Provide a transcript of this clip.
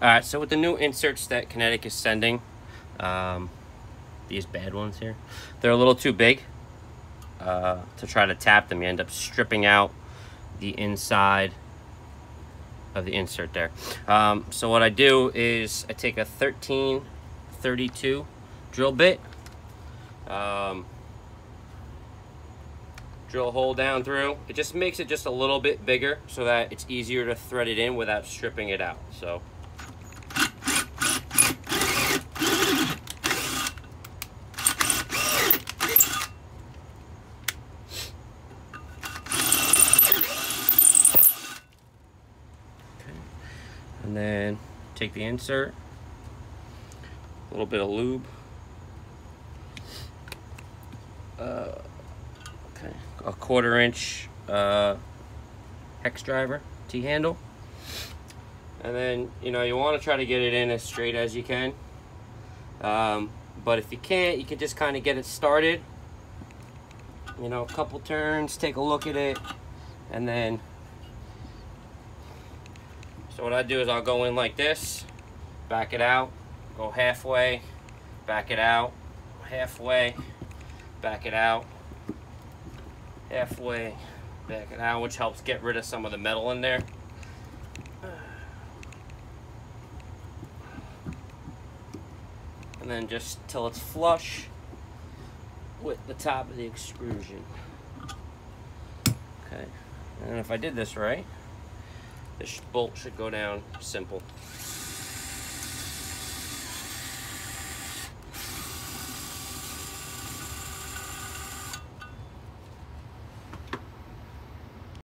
All right, so with the new inserts that Kinetik is sending, um, these bad ones here, they're a little too big uh, to try to tap them. You end up stripping out the inside of the insert there. Um, so what I do is I take a 1332 drill bit, um, drill a hole down through. It just makes it just a little bit bigger so that it's easier to thread it in without stripping it out. So and then take the insert, a little bit of lube, uh, okay, a quarter inch uh, hex driver T handle, and then you know you want to try to get it in as straight as you can. Um, but if you can't, you can just kind of get it started. You know, a couple turns, take a look at it, and then so what I do is I'll go in like this, back it out, go halfway, back it out, halfway, back it out, halfway, back it out, which helps get rid of some of the metal in there. And then just till it's flush with the top of the extrusion. Okay, and if I did this right, this bolt should go down simple.